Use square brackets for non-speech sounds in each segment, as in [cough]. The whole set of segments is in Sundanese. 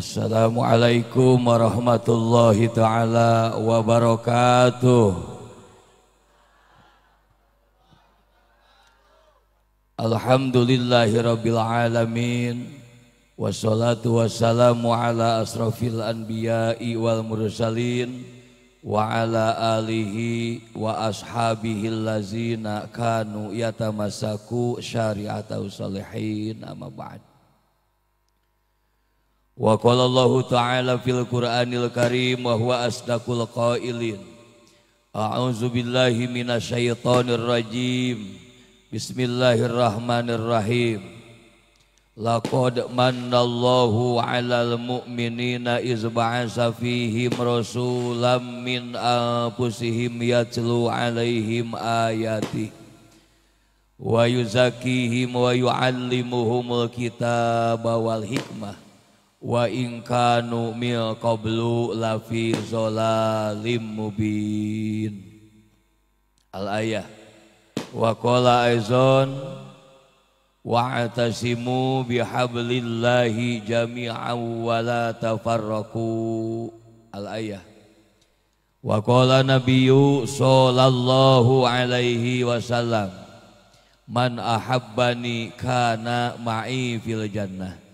Assalamualaikum warahmatullahi taala wabarakatuh. Alhamdulillahi rabbil alamin. Wassalatu wassalamu ala asrafil anbiya'i wal mursalin wa ala alihi wa ashabihi allazina kanu yatamassaku syari'atau salihin. Amma ba'd Wa qala Allah Ta'ala fil Qur'anil Karim wa huwa asdaqul qailin. A'udzu billahi minasyaitonir rajim. Bismillahirrahmanirrahim. Laqad mannallahu 'alal mu'minina iz ba'atsa fihim rasulam min anfusihim yatlu 'alaihim ayati wa yuzakkihim wa yu'allimuhumul kitaba wal hikmah wa in kanu min qablu la fi zalalim mubin. Al ayah wa qala aizon wa'tasimu bihablillahi jami'an wa la tafarraqu. Al ayah wa qala nabiyyu sallallahu alaihi wasallam man ahabbani kana ma'i fil jannah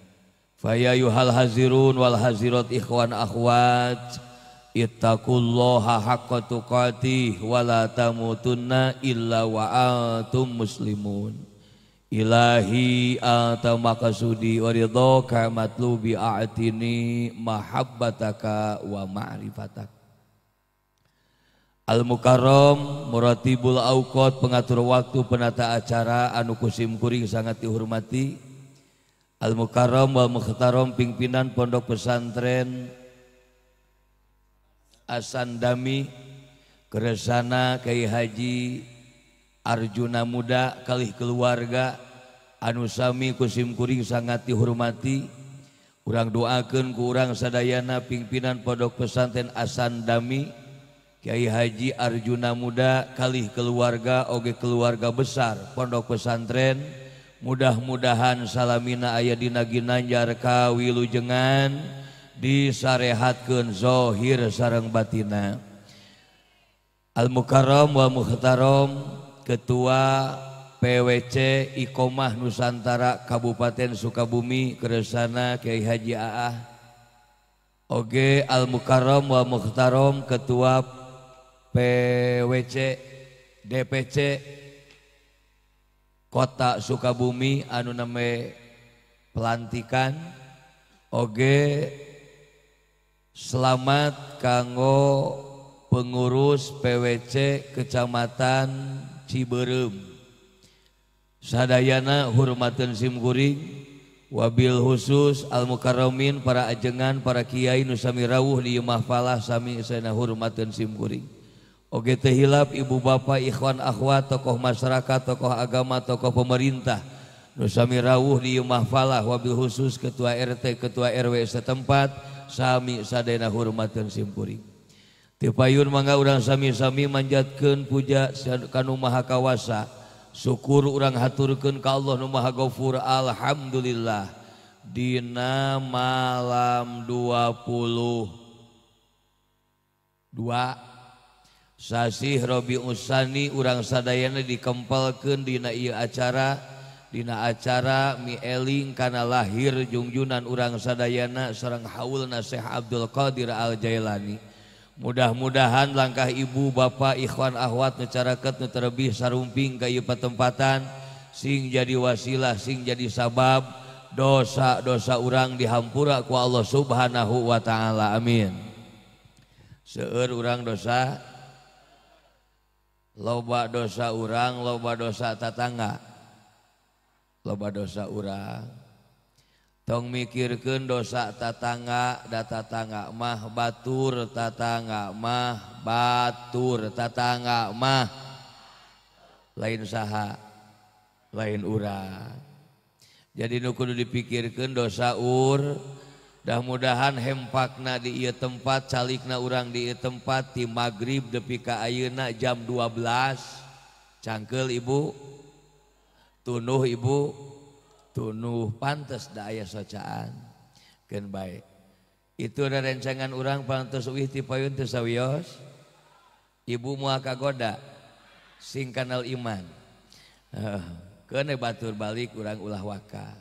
Faya yuhal hazirun wal hazirat ikhwan akhwat Ittaqullaha haqqa tuqatih wa la tamutunna illa wa antum muslimun. Ilahi anta makasudi wa ridhoka matlubi a'tini mahabbataka wa ma'rifatak Al Mukarram muratibul auqat pengatur waktu penata acara anu kusim kuring sangat dihormati. Al-Mukarram wal Mukhtaram pimpinan Pondok Pesantren Asandami Keresana Kyai Haji Arjuna Muda kalih keluarga anu sami kusim kuring sangat dihormati. Kurang doakan kurang sadayana pimpinan Pondok Pesantren Asandami Kyai Haji Arjuna Muda kalih keluarga oge keluarga besar Pondok Pesantren. mudah-mudahan salamina aya dina ginanjar ka wilujengan disarehatkeun zahir sareng batina. Al Mukarram wa muhtaram Ketua PWC Ikomah Nusantara Kabupaten Sukabumi Keresana Kiai Haji Aah. Oge Al Mukarram wa Mukhtaram Ketua PWC DPC kota Sukabumi anu name pelantikan oge selamat kanggo pengurus PWC Kecamatan Ciberem. Sadayana hormatan simkuring wabil khusus al mukarramin para ajengan para kiai nusami Rawuh di mahfalah Sami Sena hormatan simkuring. Oge teh hilap ibu bapak ikhwan akhwat tokoh masyarakat tokoh agama tokoh pemerintah. Nusami rawuh di mahfalah wabil khusus ketua RT ketua RW setempat sami sadena hurmatkan simpuri. Tipayun mangga urang sami-sami manjatkeun puja kanu maha kawasa. Syukur urang haturkeun ka Allah nu maha ghafur alhamdulillah. Dina malam 20 dua. Sasih Robi Usani urang sadayana dikempelkeun dina ieu acara dina acara mieling kana lahir jungjunan urang sadayana sareng haulna Syekh Abdul Qadir Al Jailani. Mudah-mudahan langkah ibu bapak ikhwan ahwat masyarakat nu terlebih sarumping ka ieu patempatan sing jadi wasilah sing jadi sabab dosa-dosa urang dihampura ku Allah Subhanahu wa taala. Amin. Seueur urang dosa loba dosa urang loba dosa tatangga. Loba dosa urang. Tong mikirkan dosa tatangga da tatangga mah batur tatangga mah batur tatangga mah lain saha lain urang. Jadi nu kudu dipikirkan dosa ur mudah-mudahan hempakna di ia tempat calikna urang di tempat di magrib depi ka ayeuna jam 12 cangkel ibu. Tunuh ibu. Tunuh pantas da aya socaan. Keun baik. Itu ada rencangan urang pantas wih ti payun teu sawios. Ibu moal kagoda. Sing kanal iman. Uh, keun batur balik urang ulah waka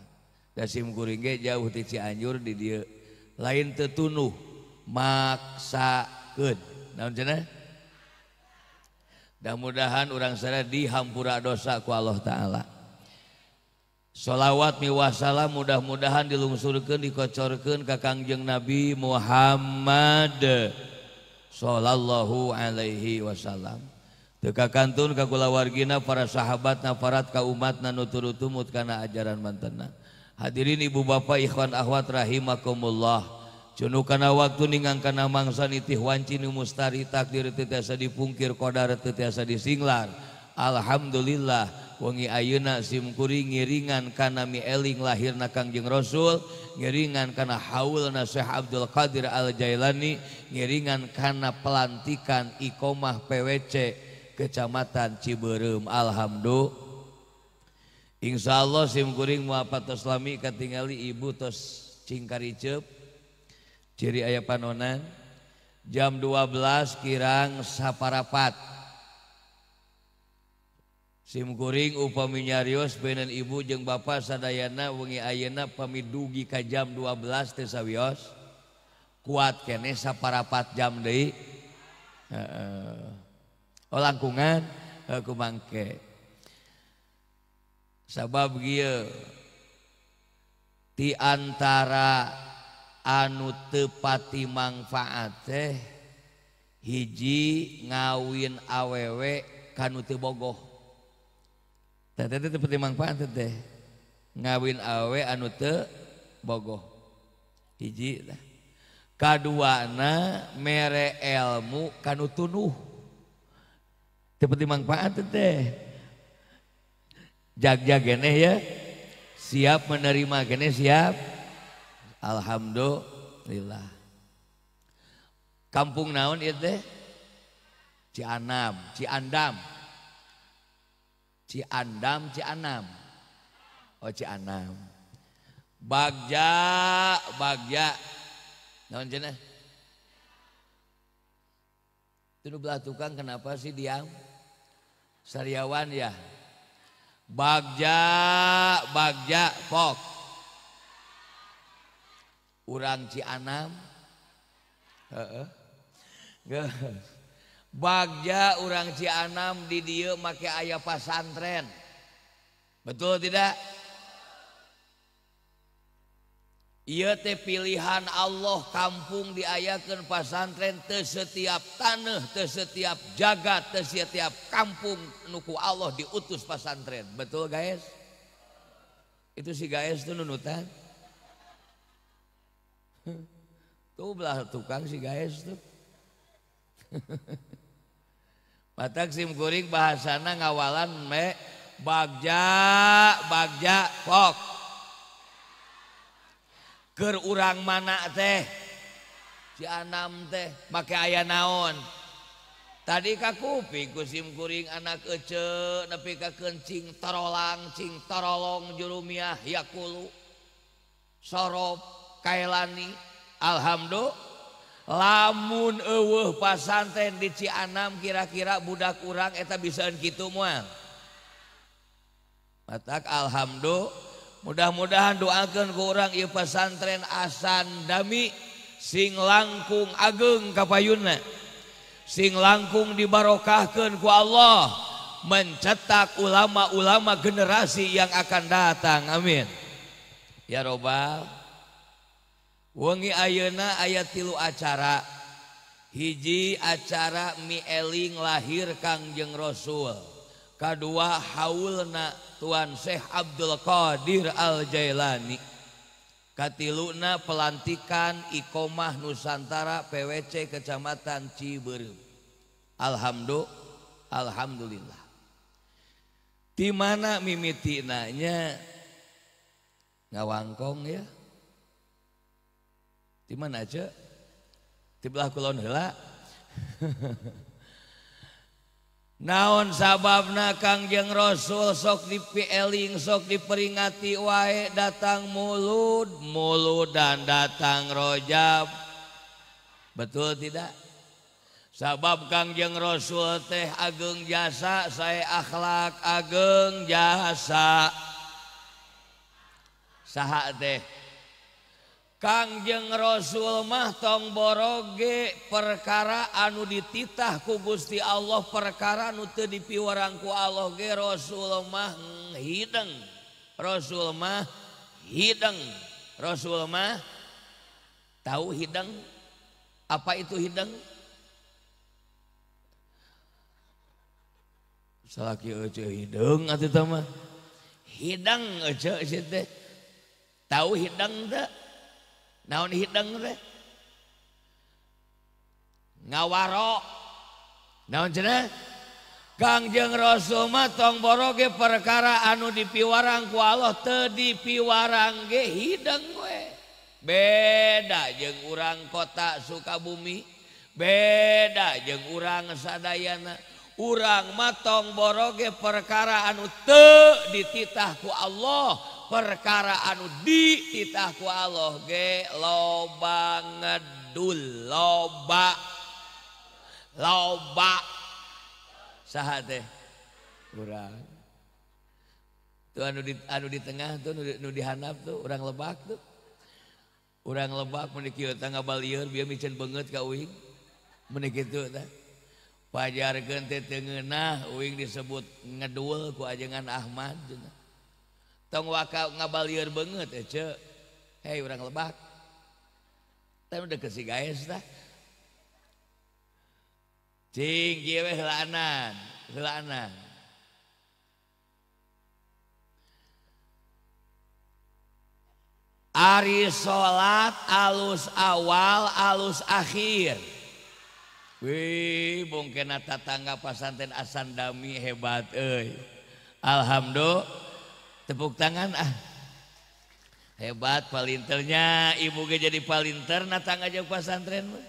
da sim kuring jauh ti Cianjur di dieu lain tetunuh maksakeun. Naon cenah? Mudah-mudahan orang saya dihampura dosa ku Allah taala. Sholawat miwasala mudah-mudahan dilungsurkan dikocorkan ke kangjeng Nabi Muhammad Shallallahu Alaihi Wasallam. Teka kantun kakula wargina para sahabat nafarat ka umat nanuturutumut karena ajaran mantena. hadirin ibu bapak Ikhwan ahwat rahimakumullah. Cunukana waktu ningang kana mangsa nitih wanci nu mustari takdir tetiasa dipungkir kodar tetiasa disinglar. Alhamdulillah wengi ayeuna kuring ngiringan kana mi eling lahirna Kangjeng Rasul ngiringan kana haulna Syekh Abdul Qadir Al Jailani ngiringan kana pelantikan ikomah PWC Kecamatan Ciberem. Alhamdulillah Insya Allah simkuring muapatos lami katingali ibu tos cingkaricep. Ciri ayah panonan jam 12 kirang saparapat. Simkuring upami nyarios benen ibu jeung bapak sadayana wengi ayana pamidugi ka jam 12 teh sawios. Kuat kene saparapat jam deui. Heeh. Uh, oh langkungan eh, sabab Gil diantara anu tepati manfaat teh hiji ngawin awewe kanu teu Bogoh. Seperti manfaat teh ngawin awe anu teu Bogoh. Hiji kaduana mere ilmu kanu tunuh. Seperti manfaat teh. Jag-jag ya. Siap menerima gene siap. Alhamdulillah. Kampung naon itu Cianam Ciandam. Ciandam Cianam. Oh Cianam. Bagja Bagja. Naon cenah itu belah tukang kenapa sih diam? Sariawan ya Bagja Bagja Pok Urang Cianam. Bagja urang Cianam di dia make ayah pasantren. Betul tidak? Ieu teh pilihan Allah kampung diayakan pasantren teu setiap tanah, teu setiap jagat, teu setiap kampung nuku Allah diutus pasantren. Betul guys? Itu si guys tuh nunutan. [laughs] Tuh belah tukang si guys tuh. [laughs] Batak simkuring bahasana ngawalan me bagja bagja kok ke urang mana teh? Cianam teh make aya naon? Tadi ka kuping kusim kusimkuring anak ece nepi ka kencing terolang cing terolong jurumiah yakulu. Sorop kailani alhamdulillah. Lamun eueuh pasanten di Cianam kira-kira budak kurang eta bisaan gitu moal matak alhamdulillah. mudah-mudahan doakan ke orang ia pesantren asandami sing langkung ageng kapayuna sing langkung dibarokahkan ku Allah mencetak ulama-ulama generasi yang akan datang. Amin. Ya robbal wengi ayeuna ayat tilu acara. Hiji acara mieling lahir Kangjeng Rasul. kedua haulna Tuan Syekh Abdul Qadir Al-Jailani. Katiluna pelantikan Iqomah Nusantara PWC Kecamatan Ciberem. Alhamdulillah Alhamdulillah. Di mana mimitinanya? Ngawangkong ya. Di mana aja? Di belah kulon hela. [laughs] naon sababna Kangjeng Rasul sok dipieling sok diperingati wae datang mulud mulud dan datang rojab. Betul tidak? Sabab Kangjeng Rasul teh ageng jasa saya akhlak ageng jasa. Saha teh? Kangjeng Rasul mah tong boroge perkara anu dititah ku Gusti Allah perkara nu teu dipiwarangku Allah ge Rasul mah hideng. Rasul mah hideng. Rasul mah tahu hideng? Apa itu hideng? Salaki ece hideng atuh mah. Hideng ece teh. Tahu hideng teh? naon hideng teh ngawaro naon cenah Kangjeng Rasul mah tong boroge perkara anu dipiwarang ku Allah teu dipiwarang ge hideng we beda jeung urang kota Sukabumi beda jeung urang sadayana urang mah tong boroge perkara anu teu dititah ku Allah perkara anu dititahku Allah ge loba ngedul loba loba. Saha teh? Urang. Tuh anu di anu di tengah tuh anu di handap tuh urang lebak tuh urang lebak meuni kieu tangga balieur bieu micen beungeut ka uing. Meuni kitu tah. Pajarkeun teh teungeunah uing disebut ngedul ku ajengan Ahmad cenah tong waka ngabalir banget ece eh, hei orang lebak. Tapi udah kasih guys dah cing gue helanan helanan Ari sholat alus awal alus akhir. Wih, mungkin tangga pasanten asandami hebat, eh. Alhamdulillah. tepuk tangan ah. Hebat palinternya. Ibu ge jadi palinter natang aja pesantren mah.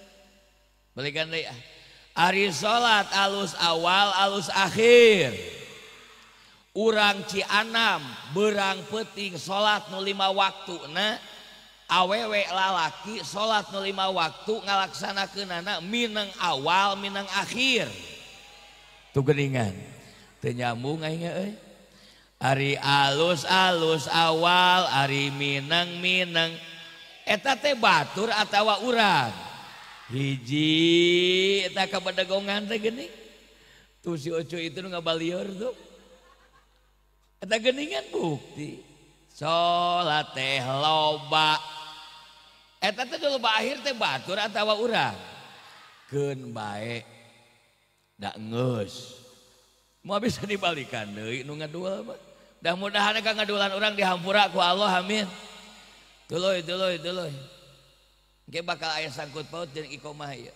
Balikan deui ah. Ari salat alus awal alus akhir. Urang Cianam berang peting salat nu lima waktuna awewe lalaki salat nu lima waktu ngalaksanakeunana mineng awal mineng akhir. Tuh geningan. Teu nyambung aing euy. Ari alus-alus awal Ari Minang Minang eta teh batur atawa urang. Hiji eta kabedagongan teh geuning tuh si Ocu itu nu ngabalieur tuh. Eta geuningan bukti. Salat teh loba. Eta teh loba akhir teh batur atawa urang. Keun bae da ngeus. Mau bisa dibalikan deui nu ngadua mah. mudah-mudahan kan ngadulan orang dihampura ku Allah amin. Tuloy tuloy tuloy ge bakal ayah sangkut paut jeung ikomah ieu.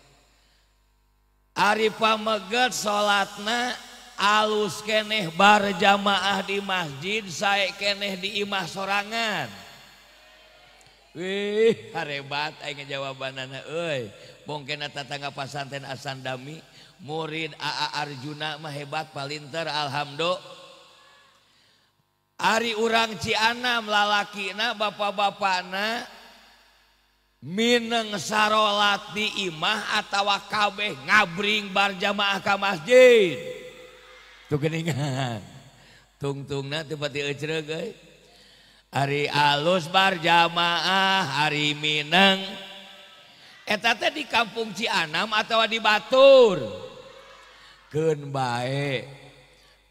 Ari pameget salatna alus keneh barjamaah di masjid saya keneh di imah sorangan. Wih harebat aing jawabanana euy. Bongkena tatangga pasanten asandami murid AA Arjuna mah hebat palinter alhamdulillah. Ari urang Cianam lalaki na bapak-bapak na Mineng sarolat di imah atawa kabeh ngabring barjamaah ka masjid. Tuh geningan. Tungtungna teu pati eucreg euy. Ari alus barjamaah, hari Mineng. Eta teh di kampung Cianam atawa di Batur. Keun bae.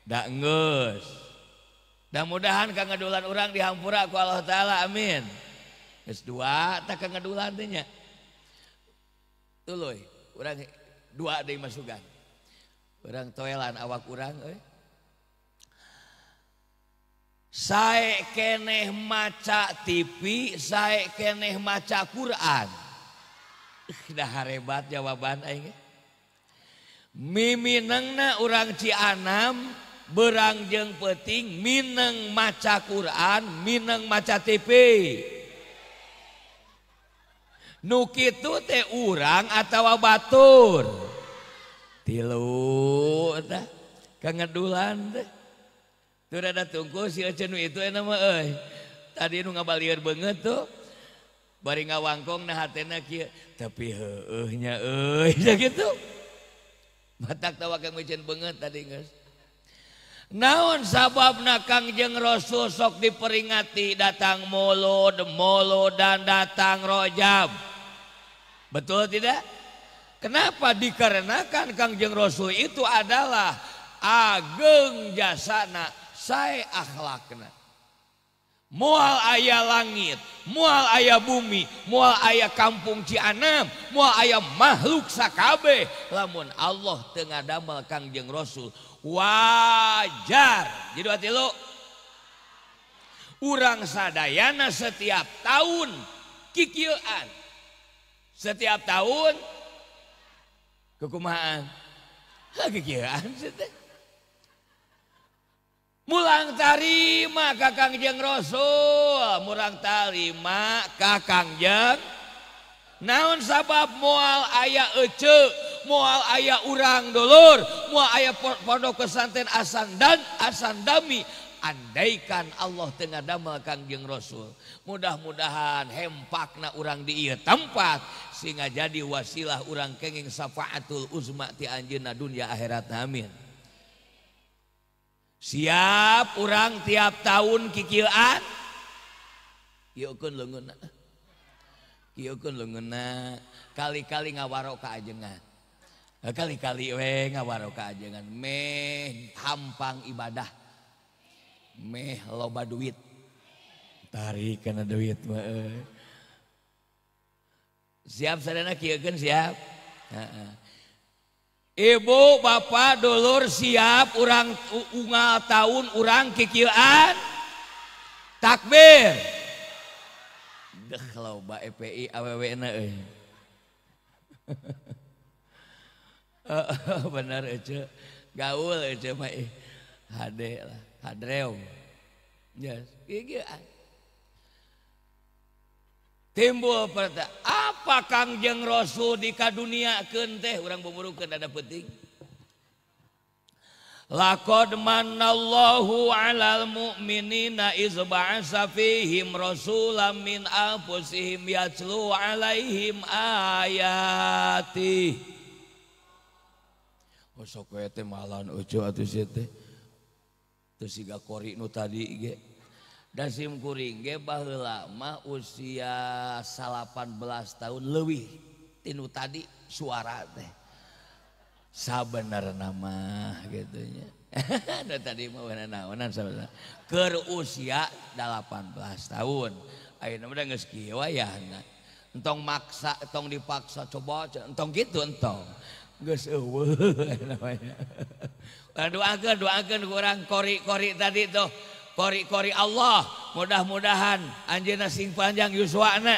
Da ngeus. mudah-mudahan kegedulan orang dihampuraku Allah ta'ala amin. S2 tak kegedulannya tulu orang dua dimasukan orang tolan awak kurang saya keneh maca TV saya keneh maca Quran. Dah hebat jawaban aing eh. miminengna orang Cianam berangjeng peting Mineng maca Quran Mineng maca TV Nukitu teh urang atau batur? Tilu kengedulan teh tuh ada tungku si Ecenu itu enak mah eh tadi nu ngabalir banget tuh. Bari ngawangkong nah hatena kieu tapi heueuh [laughs] nya euy gitu batak tawa kang banget tadi geus. naon sabab nakang jeng Rasul sok diperingati datang mulud mulud dan datang rojab? Betul tidak? Kenapa? Dikarenakan Kangjeng Rasul itu adalah ageng jasana saya akhlakna. Mual ayah langit mual ayah bumi mual ayah kampung Cianam mual ayah makhluk sakabe lamun Allah tengah damel Kangjeng Rasul wajar. Jadi hati lo urang sadayana setiap tahun kikilan setiap tahun kekumaan kikilan mulang tarima kakang jeng rasul. Murang tarima kakang jeng. Naon sabab moal ayah ece mual ayah urang dulur, mual ayah pondok pesantren asan dan asan asandami andaikan Allah tengah damel Kangjeng Rasul mudah-mudahan hempakna urang di ieu tempat sehingga jadi wasilah urang kenging syafaatul uzma ti anjeunna dunya akhirat amin. Siap urang tiap tahun kikilan? Kieukeun leungeunna kieukeun leungeunna kali-kali ngawaro ka ajengan. kali-kali we ngawaro keajengan meh hampang ibadah. Meh loba duit. Tarik kena duit mah siap sadana kieukeun siap. Ibu, bapak, dulur siap orang ungal tahun orang kikilan. Takbir. Deh loba EPI aww na euy. [laughs] [laughs] benar aja gaul aja mah hade lah hadreo yes. Kikilan timbul pertanyaan apa Kangjeng Rasul di kadunia teh? Orang buburukan ada penting Laqad manallahu 'alal mu'minina iz ba'atsa fihim rasulam min anfusihim yatlu 'alaihim ayati. Oh sok teh malan ucu atuh si teh. Terus siga kori nu tadi ge. Dan sim kuring ge baheula mah usia 18 tahun leuwih tinu tadi suara teh. Sabener nama kitu nya. [laughs] Nah, tadi mah naonan sabenerna. Keur usia 18 tahun. Ayeuna udah geus kieu wayahna entong maksa entong dipaksa coba entong gitu entong. Geus eueuh [laughs] namanya. Doakeun doakeun kurang kori-kori tadi tuh. Kori-kori Allah mudah-mudahan Anjena sing panjang Yuswana.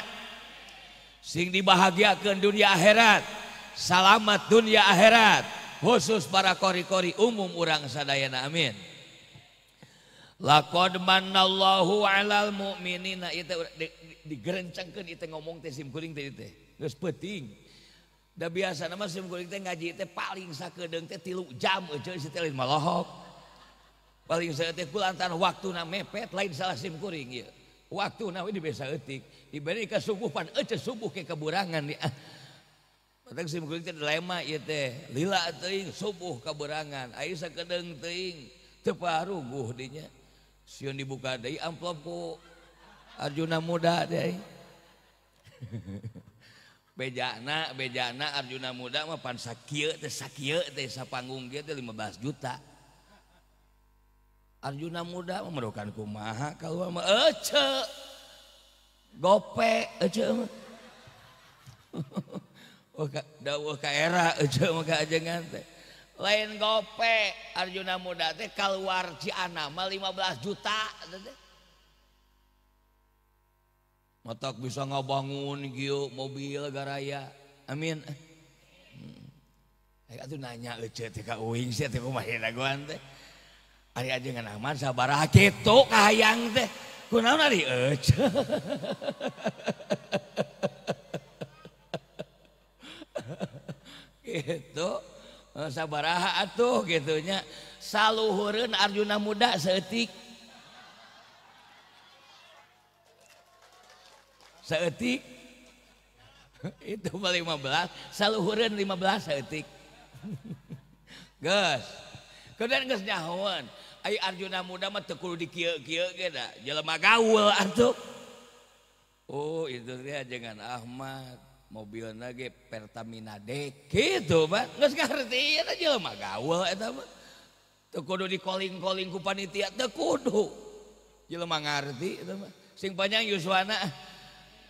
Sing dibahagiakan dunia akhirat salamat dunia akhirat khusus para kori-kori umum orang sadayana amin. Laqad manallahu alal mu'minina itu digerencangkeun itu ngomong teh sim kuring teh teh. Geus penting Da biasa nama sim kulik teh ngaji teh paling sakedeung teh 3 jam aja si teh malohok. Paling saya teh kulantan waktuna mepet lain salah sim kuring ieu. Waktuna we biasa eutik, diberi ka subuh pan eueuh subuh ke keburangan ya. Batang sim kulik teh dilema ieu teh, lila teuing subuh keburangan, ai sakedeung teuing teu paruguh dinya. Sieun dibuka deui amplop ku Arjuna Muda deui. [laughs] bejana bejana Arjuna muda mah pan sakieu teh sakieu teh sapanggung ge teh 15 juta. Arjuna muda mah kumaha kalau mah? Eh, ece gope eh, ece mah. [laughs] Oh, dawuh ka era eh, ece mah ka ajengan teh. Lain gope Arjuna muda teh kaluar Ciana mah 15 juta teh. mata bisa ngabangun kieu mobil garaya. Amin. Hmm. Tuh nanya eh, hayang teh. Gitu sabaraha eh, [laughs] eh, atuh gitunya. Saluhureun Arjuna muda setik seetik [laughs] itu 15 saluhureun 15 seetik geus. Kemudian geus nyahoan ai Arjuna muda mah teu kudu dikieu-kieu ge da jelema gaul atuh. Oh itu dia jangan Ahmad. Mobilna ge Pertamina dek kitu mah. Geus ngarti eta jelema gaul eta mah. Teu kudu dikoling-koling ku panitia teu kudu. Jelema ngarti eta mah. Sing panjang yuswana.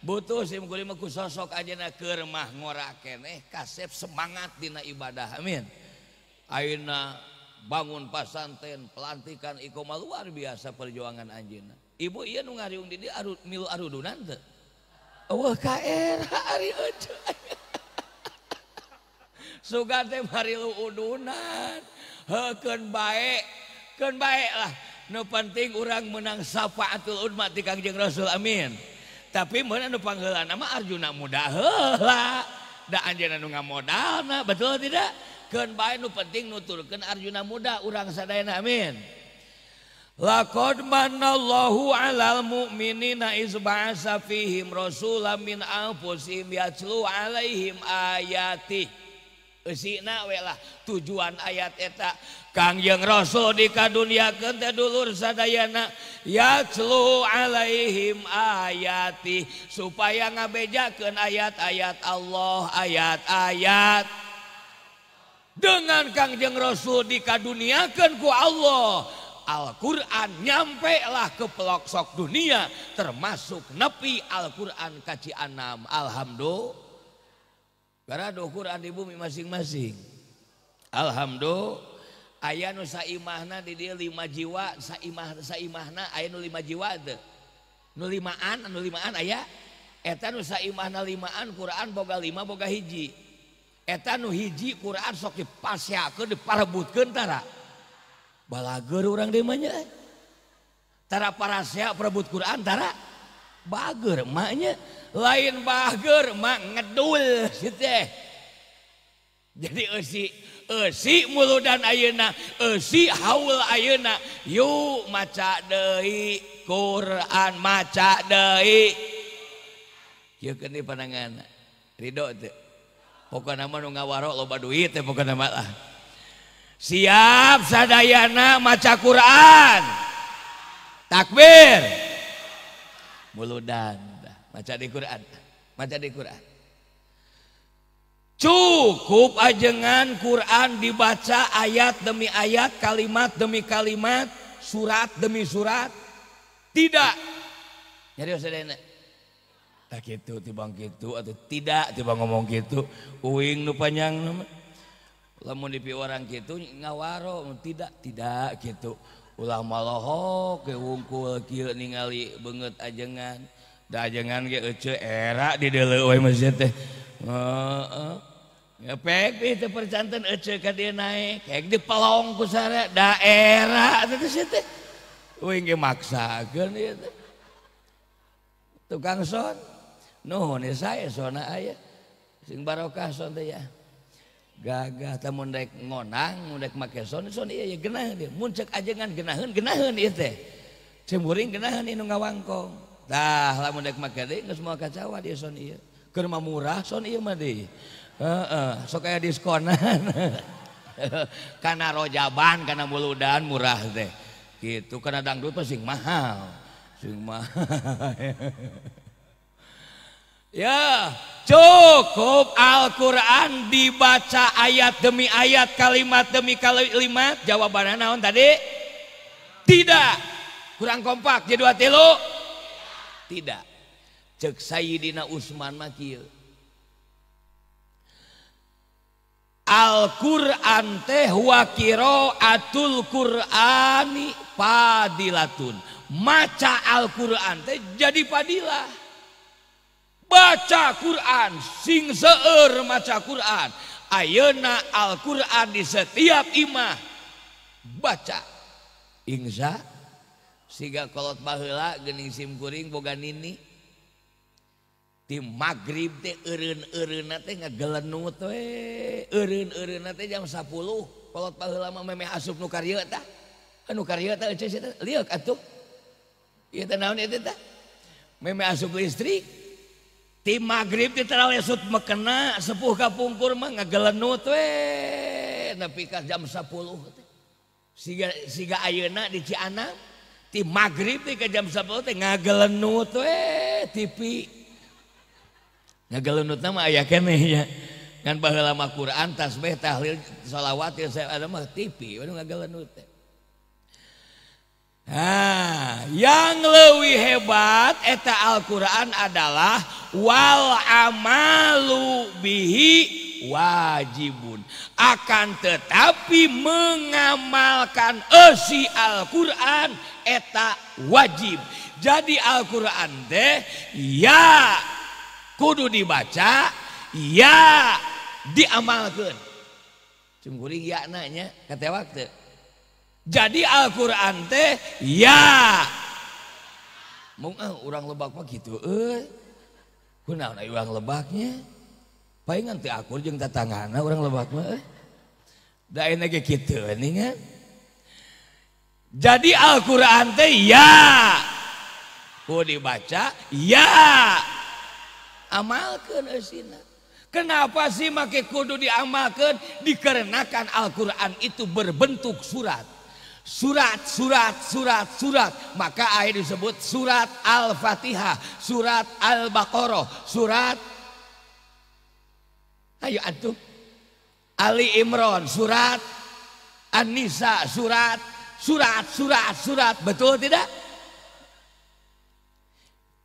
butuh simkuliku sosok aja na kemah ngorakeneh kasep semangat dina ibadah amin. Aina bangun pasanten pelantikan ikoma luar biasa perjuangan Anjina Ibu iya nu ngariung di arut milu arudunan teu Wah KR hari aja [laughs] Suka teh hari lu udunan. Heken baik Ken baik lah. Nu penting orang menang syafaatul umat di Kangjeng Rasul amin. tapi menupanglan nama Arjuna mudah modal betul tidak? Nu penting nuturkeun Arjuna muda urang sadayana amin. Laqad manallahu alal mu'minina iz ba'asa fihim rasulam min anfusihim yatlu alaihim ayati eusina we lah tujuan ayat eta. Kangjeng Rasul dikaduniakeun teh dulur sadayana yatlu alaihim ayati supaya ngabejakeun ayat-ayat Allah ayat-ayat dengan Kangjeng Rasul dikaduniakeun ku Allah Al-Quran nyampelah ke pelosok dunia termasuk nepi Al-Quran kaji anam Alhamdulillah. Karena ada Quran di bumi masing-masing. Alhamdulillah. aya nu saimahna di dia lima jiwa saimah saimahna aya nu lima jiwa teh. Nu limaan nu limaan aya. Eta nu saimahna limaan Quran boga lima boga hiji. Eta nu hiji Quran sok dipasyakeun diparebutkeun tara. Balageur urang deui mah nya. Tara parasea perebut Quran tara bageur maknya lain bageur mak ngedul situ jadi eusi si muludan ayeuna si haul ayeuna. Yuk maca deui Quran maca deui. Kieu keun pandangan ridho teu pokona mah nu ngawaro loba duit teh pokona mah lah. Siap sadayana maca Quran. Takbir. Muludan. Maca di Quran. Maca di Quran. cukup ajengan Quran dibaca ayat demi ayat kalimat demi kalimat surat demi surat. Tidak. Jadi sedena tak gitu tibang gitu atau tidak tibang ngomong gitu. Uing nu panjang nama lamun dipi orang gitu ngawaro tidak tidak gitu. Ulama loho ke wungkul kieu ningali beungeut ajengan. Da ajengan ge ece era di deuleu we masjid teh. Heeh. percantan eh, naik. Di Palong kusara daerah maksa tukang son. Nuhun saya sona aya ah, sing barokah son teh ya. Gagah tamun daek ngonang daek make son son iya ya genah dia. Muncak ajengan genaheun genaheun ieu teh. Cemburing genaheun inu ngawangkong. Tah lamun daek make deui geus moal kacawa ah, dia son ieu keur murah son ieu mah deui sok uh, kayak diskonan [laughs] karena rojaban karena muludan murah teh. Gitu karena dangdut pasti mahal. Sing mahal. [laughs] Ya cukup Al-Quran dibaca ayat demi ayat kalimat demi kalimat. Jawabannya naon tadi? Tidak. Kurang kompak jadi dua tilu tidak. Cek Sayyidina Utsman makil Alquran teh wakiro atul Qurani padilatun maca Alquran teh jadi padilah baca Quran sing seueur maca Quran. Ayeuna Alquran di setiap imah. Baca. Ingza siga kolot baheula gening simkuring boga nini. di magrib teh eureun eureunna teh ngagelenut we. Eureun eureunna teh jam 10 kolot baheula mah memeh asup nu karya tah. Ah, anu karya tah euceus teh. Lieuk atuh. Ieu teh naon eta tah? Memeh asup listrik. Ti magrib teh tarawih sut mekena sepuh ka pungkur mah ngagelenut we. Nepi ka jam 10 teh. Siga siga ayeuna di Cianam ti magrib teh ka jam 10 teh ngagelenut we. Tipi gagalunut nama ayah kene ya. Kan baheula mah Quran tasbih tahlil salawat ya saya ada mah TV anu gagalunut teh Nah, yang lebih hebat eta Al-Quran adalah wal amalu bihi wajibun. Akan tetapi mengamalkan esi Al-Quran eta wajib. Jadi Al-Quran teh ya kudu dibaca ya diamalkan cemburi ya nanya kata waktu jadi Al-Quran teh ya. Mau ah, orang lebak mah gitu eh. Kunaon orang lebaknya? Palingan teu akur jeung tatangana orang lebak mah eh. Da ena ge kitu ningan eh. jadi Al-Quran teh ya. Ku dibaca ya. Amalkeun eusina Kenapa sih make kudu diamalkan? Dikarenakan Al-Quran itu berbentuk surat. Surat surat surat surat. Maka ayat disebut surat Al-Fatihah surat Al-Baqarah surat ayo antum. Ali Imran surat An-Nisa surat surat surat surat. Betul tidak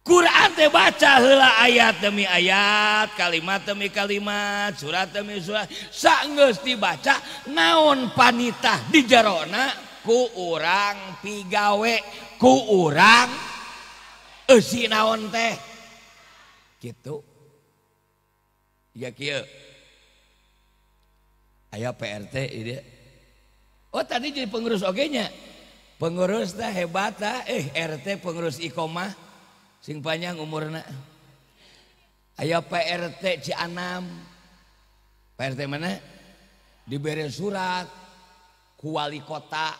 Quran teh baca heula ayat demi ayat, kalimat demi kalimat, surat demi surat, Saenggeus dibaca naon panitah di jarona ku urang pigawe, ku urang eusi naon teh. Gitu. Ya kieu. Aya PRT ieu. Oh tadi jadi pengurus oge nya. Pengurus teh hebat tah eh RT pengurus ikomah sing panjang umurna. Ayo PRT Cianam. PRT mana? Diberi surat ku wali kota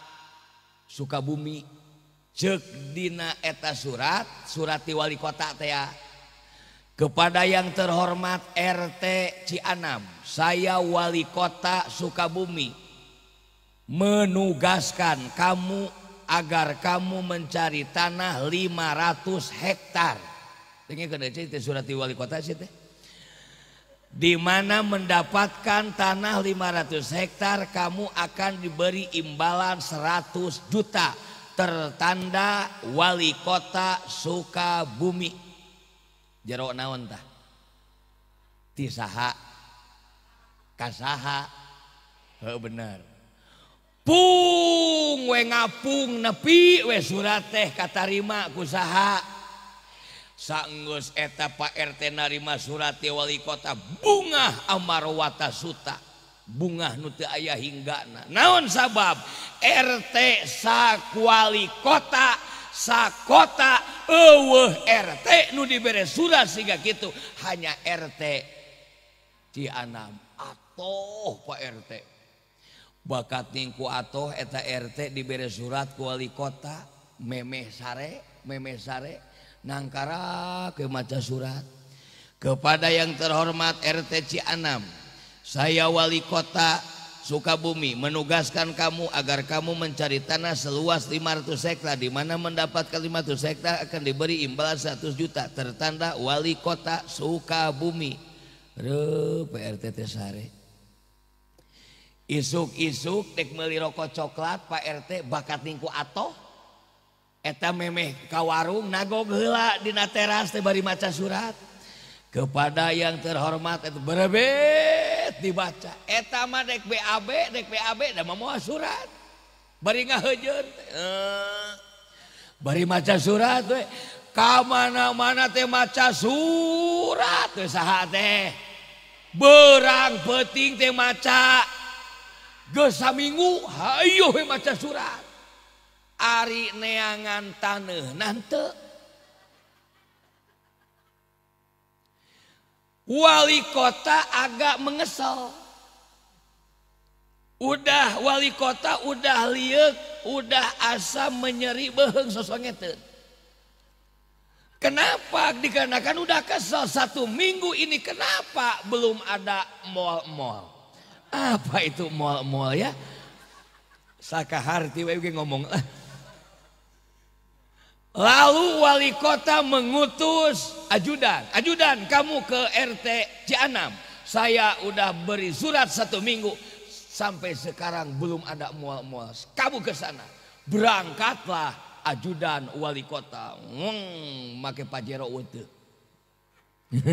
Sukabumi. Cek dina eta surat surat di wali kota teh ya. Kepada yang terhormat RT Cianam saya wali kota Sukabumi. Menugaskan kamu agar kamu mencari tanah 500 hektar. Cerita surati wali kota sih teh? Di mana mendapatkan tanah 500 hektar kamu akan diberi imbalan 100 juta. Tertanda wali kota Sukabumi. Jero naon tah? Tisaha kasaha oh, bener pung we ngapung nepi we surat teh katarima kusaha sanggus eta Pak RT narima surati wali kota bunga amarwata suta. Bunga nuti ayah hinggana. Naon sabab? RT sakwali kota sakota eueuh RT nu dibere surat sehingga gitu hanya RT Cianam atau Pak RT bakat ningku atoh eta RT diberi surat ku wali kota memeh sare memeh sare nangkara ke maca surat. Kepada yang terhormat RT Cianam saya wali kota Sukabumi menugaskan kamu agar kamu mencari tanah seluas 500 hektar di mana mendapatkan 500 hektar akan diberi imbalan 100 juta tertanda wali kota Sukabumi. Re PRT Tesare isuk-isuk dek meli rokok coklat Pak RT bakat ningku atoh. eta memeh kawarung nagog heula dina teras teh bari maca surat. Kepada yang terhormat itu berbet dibaca. Eta mah dek BAB dek BAB da mah surat. Bari ngaheujeun. e, eh. bari maca surat we. Ka mana-mana teh maca surat teh saha teh. Berang penting teh maca. Geus saminggu hayu maca surat Ari neangan tanah nanti wali kota agak mengesal udah wali kota udah liuk udah asa menyeri beheng sosongeteun Kenapa? Dikarenakan udah kesel satu minggu ini kenapa belum ada mall-mall? Apa itu mall-mall ya? Sakaharti we ngomong. Lalu wali kota mengutus ajudan. Ajudan kamu ke RT Cianam. Saya udah beri surat satu minggu. Sampai sekarang belum ada mual-mual. Kamu ke sana. Berangkatlah ajudan wali kota. Hmm, make pajero itu. [laughs]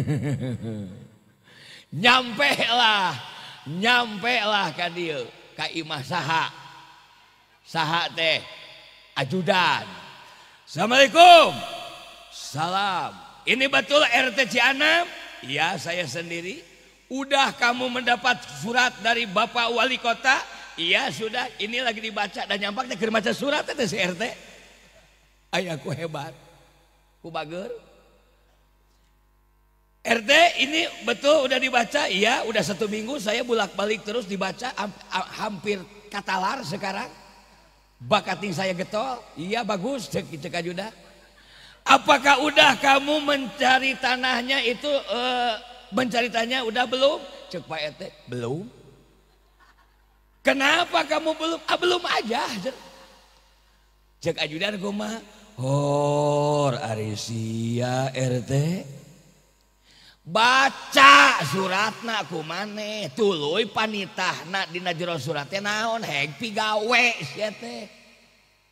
nyampe lah. nyampelah ka dia ka imah saha. Saha teh ajudan. Assalamualaikum. Salam. Ini betul RT Cianam? Iya saya sendiri. Udah kamu mendapat surat dari Bapak Wali Kota? Iya sudah. Ini lagi dibaca dan nyampaknya kirim baca surat teh si RT ayahku hebat. Ku bager. RT ini betul udah dibaca? Iya, udah satu minggu saya bolak-balik terus dibaca hampir katalar sekarang. Bakating saya getol? Iya bagus, cek cek ajuda. Apakah udah kamu mencari tanahnya itu uh, mencari tanahnya udah belum? Cek Pak RT, belum. Kenapa kamu belum? Ah, belum aja. Cek ajudan mah. Hor Arisia RT. baca suratna ku maneh tulu panitahna dina jero surat naon heg pigawe sia teh.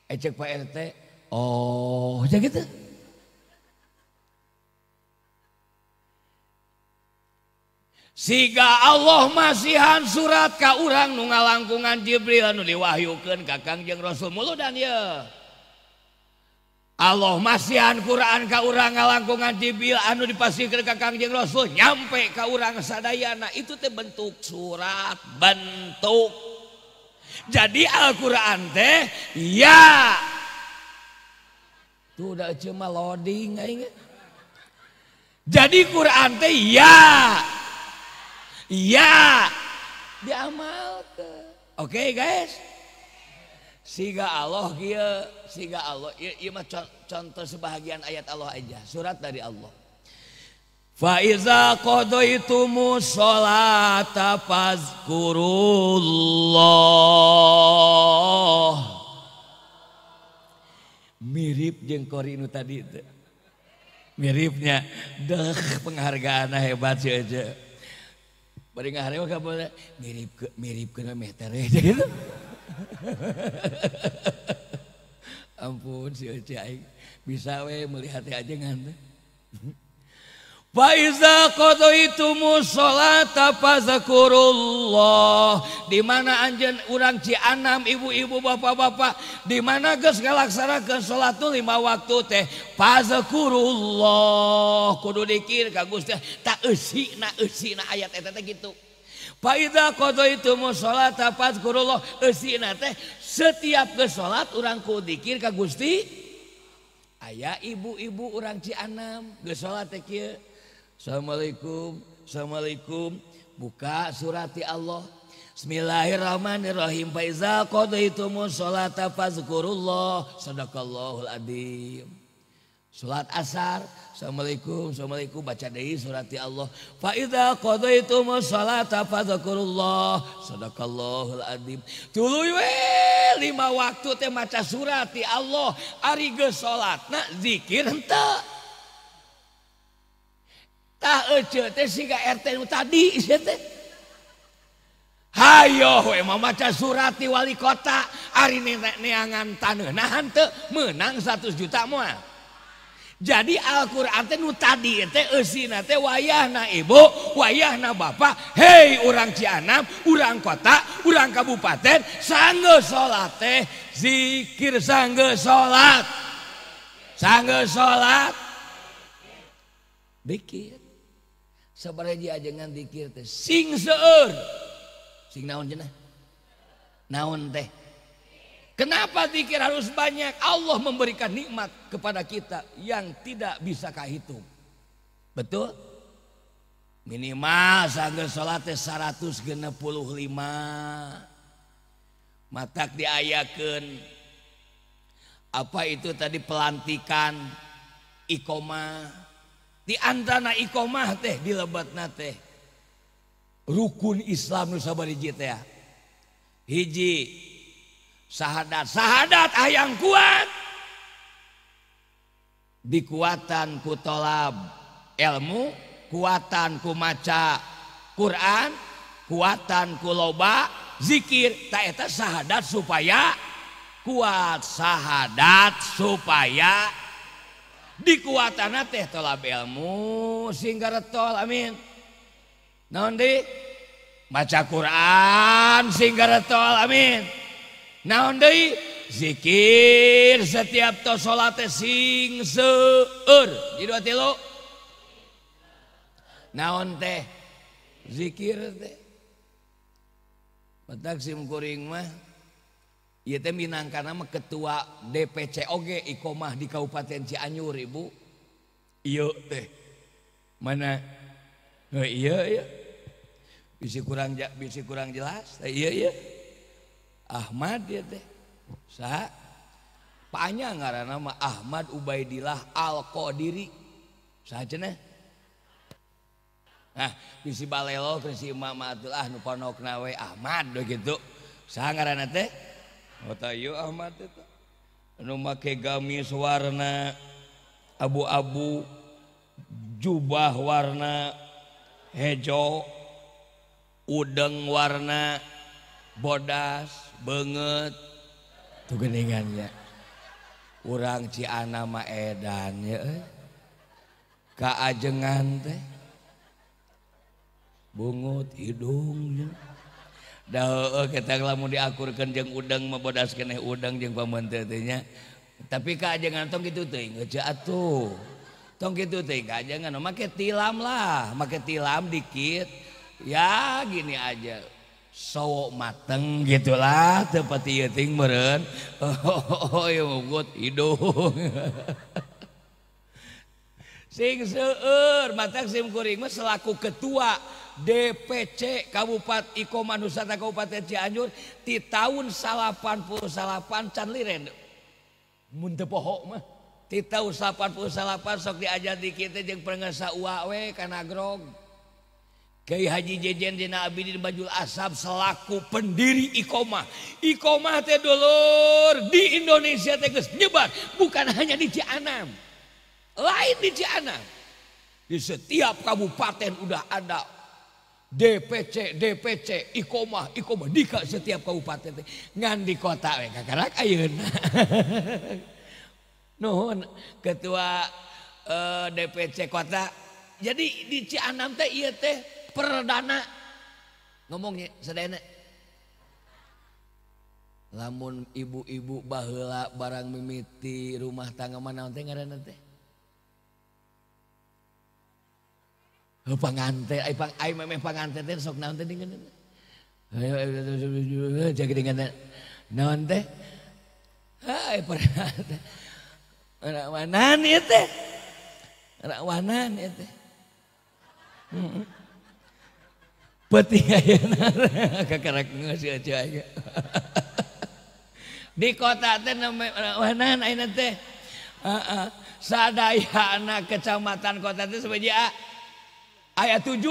Eh, Ecek Pak RT oh ya gitu. Siga Allah masihan surat ka urang nu ngalangkungan Jibril anu diwahyukeun ka Kangjeng Rasul mulu dan ye Allah masihan Quran ka urang ngalangkungan dibil anu dipasihkeun ka Kangjeng Rasul nyampe ka urang sadayana. Itu teh bentuk surat bentuk. Jadi Al-Quran teh ya. Tuh udah cuma loading aing. Jadi Quran teh ya. Ya. Diamalkan oke okay, guys. siga Allah kia siga Allah iya mah contoh sebahagian ayat Allah aja surat dari Allah Faiza qadaitumu sholata fazkurullah Mirip jeung korinu tadi itu. Miripnya deh penghargaan hebat sih aja. Bari ngaharep ka boleh mirip ke mirip ke meter gitu. [laughs] ampun si Aik bisa we melihat aja ngan [laughs] Faiza qadaitumus sholata fazakurullah. Di mana anjeun urang Cianam ibu-ibu bapak-bapak, di mana geus ngalaksanakeun salat lima waktu teh fazakurullah. Kudu dikir ka Gusti, tak eusina eusina ayat eta teh gitu. Faida kodo itu mau sholat tapat kurullah esina eh, teh setiap ke sholat orang ku dikir ka gusti ayah ibu-ibu orang Cianam. Ke sholat teh kia Assalamualaikum Assalamualaikum. Buka surati Allah. Bismillahirrahmanirrahim. Faiza kodo itu mau sholat tapat kurullah sadaqallahul adim Sholat asar Assalamualaikum, Assalamualaikum baca deui surati Allah. Fa idza qadaitum sholata fadzakurullah. Sadaqallahul adzim. Tuluy we lima waktu teh maca surati Allah ari geus salatna zikir henteu. Tah ece teh siga RT nu tadi sia teh. Hayo we maca surati wali kota ari neangan taneuh nah henteu menang 100 juta moal. jadi Alquran tadi wayah na Ibu wayah na Bapak Hei orang Cianam urang kota urang kabupaten sangge salat teh zikir sangge salat sangge salat dikir. Sebenarnya ajengan dikir teh sing seur. Sing naon jenah? Naon teh? Kenapa zikir harus banyak? Allah memberikan nikmat kepada kita yang tidak bisa kahitung. Betul? Minimal sangga sholatnya 165. Matak diayakan. Apa itu tadi pelantikan ikomah di antara ikomah teh di lebat teh rukun Islam Nusabari teh hiji Sahadat, sahadat ayang kuat. Dikuatan ku tolab ilmu kuatan ku maca Quran kuatan ku loba zikir. Tak eta sahadat supaya kuat sahadat supaya. Dikuatana teh tolab ilmu singgaretol amin. Naon di? Maca Quran singgaretol amin. naon deui? Zikir setiap to salat teh sing seueur di dua tilu. Naon teh? Zikir teh. Petak sim kuring mah ieu teh minangkana mah ketua DPC oge ikomah di Kabupaten Cianjur Ibu. Ieu teh. Mana? Oh, iya iya. Bisi kurang bisi kurang jelas. Iya iya. Ahmad ya teh sa panya ngaran nama Ahmad Ubaidillah Al Qadiri cenah? nah nah bisi balelo si Imam Atulah nu panokna we Ahmad begitu. sa ngaranna teh oh, eta ieu Ahmad itu. anu make gamis warna abu-abu jubah warna hejo udeng warna bodas banget Urang Ciana ma edan ya. Kaajengan teh. Bungut hidungnya da kita lamun diakurkan jeng udang mebodas kene udang jeng pamentetnya tapi kaajengan tong gitu teh ngeja atuh. Tong gitu teh keajengan make tilam lah make tilam dikit. Ya gini aja. sowok mateng gitulah tepati ting meren [laughs] oh, oh, oh, hidung sing seueur matang sim kuring selaku ketua DPC Kabupaten Ikoma Nusantara Kabupaten Cianjur di tahun 88 can liren. Mun teu poho mah. Di tahun 88 sok diajar di kita jeung perengasa uawe kana grog. Kyai Haji Jejen dina Abidin Bajul Asab selaku pendiri Iqomah. Iqomah teh dulur di Indonesia teh geus nyebar, bukan hanya di Cianam. Lain di Cianam. Di setiap kabupaten udah ada DPC, DPC, Iqomah, Iqomah di setiap kabupaten teh. Ngan di kota we kakarak ayeuna. [laughs] Nuhun ketua eh, DPC kota. Jadi di Cianam teh ieu teh perdana. Ngomongnya sedana lamun ibu-ibu baheula barang mimiti rumah tangga mana nanti nggak teh? nanti panganten ay pang ay memeh panganten teh sok naon teh dengan ayo jaga dengan naon teh? Ay panganten rawanan ieu teh. Rawanan ieu teh. peti [laughs] [laughs] di kota sadana kecamatan kota itu sebagai ayat 7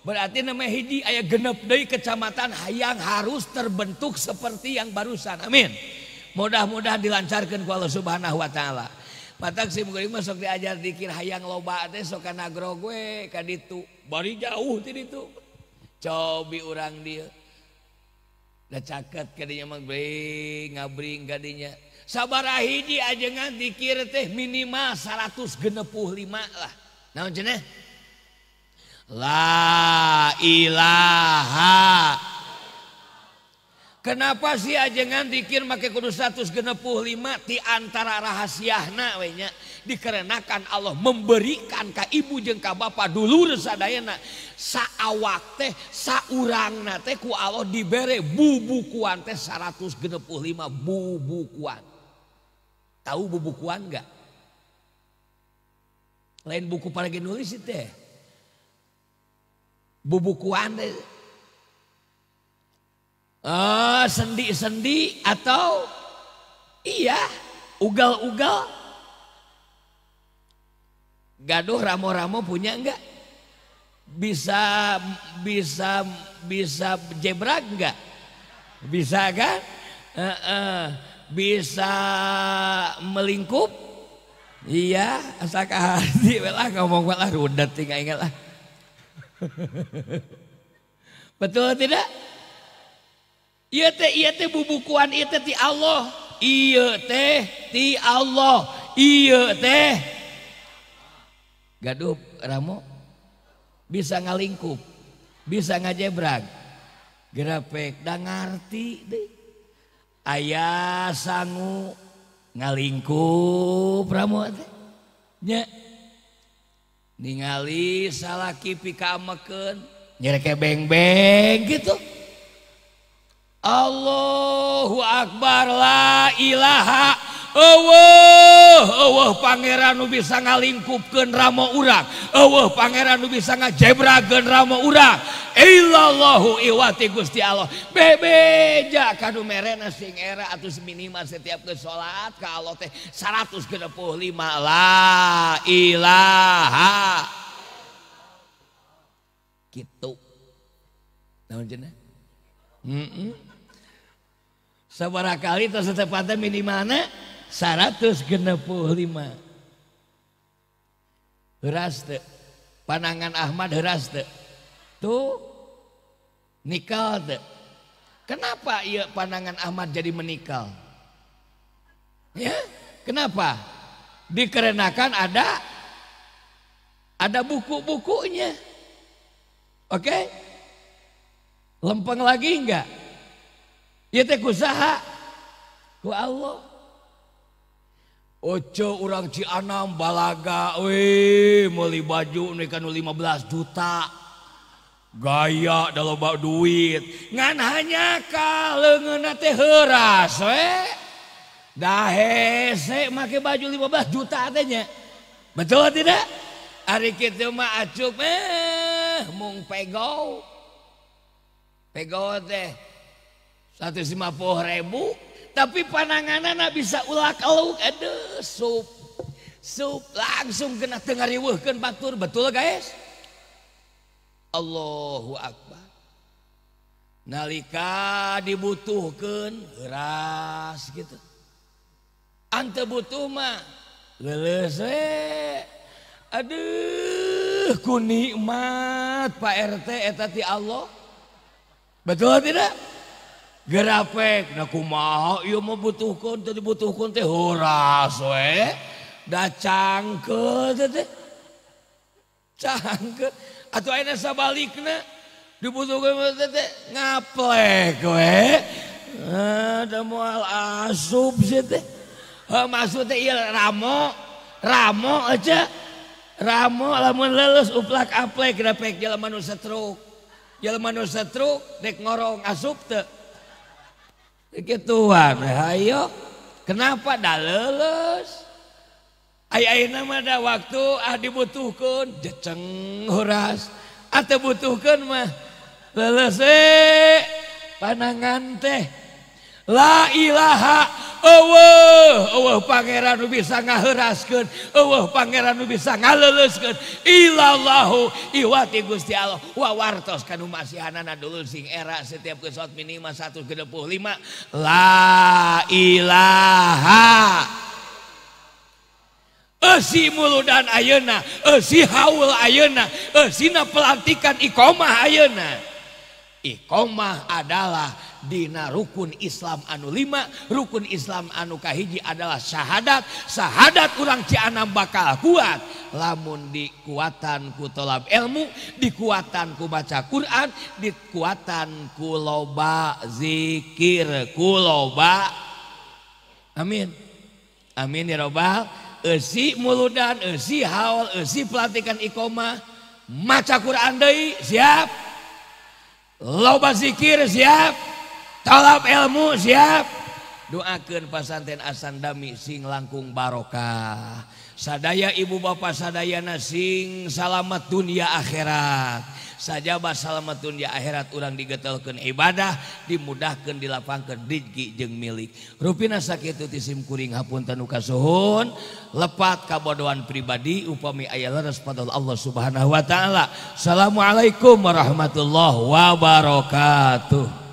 berarti nama hiji ayat genep dari kecamatan hayang harus terbentuk seperti yang barusan. Amin. Mudah-mudahan dilancarkan ku Allah subhanahu wa ta'ala. Matak si mungkin masuk diajar dikir hayang loba teh sok kana grogue kaditu bari jauh ti ditu. cobi orang dia. Caket kadinya mah bring ngabring kadinya sabar hiji ajengan dikir teh minimal 165 lah. Nah cenah? La ilaha Kenapa sih ajengan dikir make kudu 165 di antara rahasiahna we nya dikarenakan Allah memberikan ka ibu jeung ka bapa dulur sadayana saawak teh saurangna teh ku Allah dibere bubukuan teh 165 bubukuan. Tahu bubukuan enggak? Lain buku para nulis teh. Bubukuan teh Oh, sendi-sendi atau iya ugal-ugal. Gaduh ramo-ramo punya enggak? Bisa bisa bisa jebrag enggak? Bisa kan? Uh, uh, bisa melingkup? Iya asal hati [laughs] lah ngomong lah [laughs] rudet tinggal ingat lah. Betul tidak Ieu teh ieu teh bubukuan ieu teh ti Allah. Iya teh ti Allah. Iya teh. Gaduh Ramo bisa ngalingkup, bisa ngajebrag. Grapek da ngarti deui. Aya sangu ngalingkup Ramo teh. Nya ningali salaki pika ameken nyereke beng-beng gitu. Allahu akbar la ilaha. Allah Allah Pangeran nu bisa ngalingkupkeun ramo urang. Allah Pangeran nu bisa ngajebrakeun ramo urang. Illallahu iwati Gusti Allah. Bebeja kanu merena sing era atus minimal setiap ke salat ka Allah teh 165 la ilaha. Gitu naon cenah mm -mm. Sabaraha kali tos tepatnya minimalna 165 heras panangan Ahmad heras tuh nikal tuh kenapa iya panangan Ahmad jadi menikal? Ya kenapa? Dikarenakan ada ada buku-bukunya. Oke? Okay? lempeng lagi enggak Allah. Oco orang Cianam Balaga we meuli baju kan 15 juta. Gaya dalam bak duit. Ngan hanya kalauras dahe make baju 15 juta teh nya. betul tidak? Ari kitu mah acup eh mung pego pego teh. 150.000 tapi pananganan bisa ulak-aluk aduh sup. Sup langsung kena tengah riwuhkan batur betul guys Allahu akbar. Nalika dibutuhkan keras gitu. Ante butuh mah leles aduh ku nikmat Pak RT eta ti Allah. Betul tidak? Gerapek na kumaha ieu mah butuhkeun teu dibutuhkeun teh horas we. Da cangke teh teh. Cangkeul atuh aya sabalikna dibutuhkeun teh ngaplek we. Ada da asup sih teh. Maksudnya iya ieu ramo, ramo aja. Ramo lamun lelus uplak aplek gerapek jelema nu setruk. Jelema nu setruk dek ngorong asup teh. Tuhanyo Kenapa dah lulus Ayah nama ada waktu ah dibutuhkan. Jeceng huras. Ah, Atau butuhkan mah. Lulus e. panangan teh. La ilaha Allah oh, eueuh Pangeran bisa ngaheuraskeun, eueuh Pangeran nu bisa ngaleuleuskeun. Ilallahu Iwati Gusti Allah wawartos kana masihanana dulu sing era setiap kesot minimal satu ke depuh lima la ilaha Esi muludan ayeuna, esi haul ayeuna, esina pelantikan ikomah ayeuna. Ikomah adalah Dina rukun Islam anu 5 rukun Islam anu Kahiji adalah syahadat. Syahadat kurang Cianam bakal kuat. Lamun dikuatan ku tolab ilmu dikuatan ku baca Quran dikuatan ku loba zikir ku loba. Amin. Amin ya robbal esi muludan esi haul esi pelatihan ikoma, maca Quran deui siap. Loba zikir siap. tolap ilmu siap. Doakan pasanten asandami sing langkung barokah. Sadaya ibu bapak sadayana sing salamet dunia akhirat. Sajabah salamet dunia akhirat urang digetelkan ibadah dimudahkan dilapangkan rizki jeng milik. Rupina sakit tisim kuring hapun tanuka suhun lepat kabodohan pribadi upami ayah leres pada Allah subhanahu wa ta'ala. Assalamualaikum warahmatullahi wabarakatuh.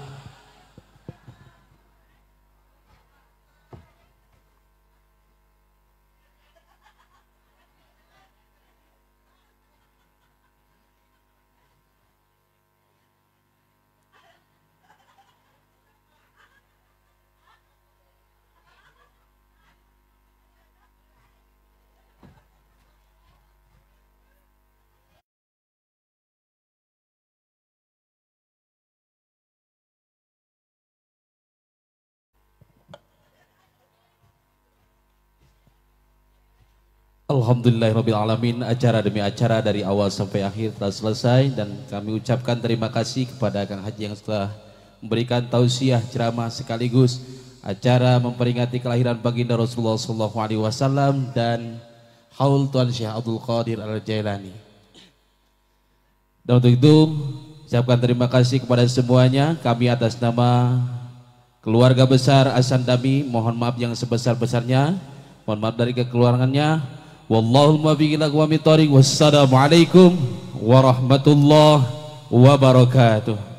Alhamdulillahirrahmanirrahim Acara demi acara dari awal sampai akhir telah selesai Dan kami ucapkan terima kasih kepada Kang Haji yang telah memberikan tausiah ceramah sekaligus Acara memperingati kelahiran baginda Rasulullah SAW Dan haul Tuan Syekh Abdul Qadir Al-Jailani. Dan untuk itu ucapkan terima kasih kepada semuanya Kami atas nama keluarga besar Asan Dami Mohon maaf yang sebesar-besarnya. Mohon maaf dari kekeluargannya Wallahul muwaffiq ila aqwamit thoriq. Wassalamualaikum warahmatullahi wabarakatuh.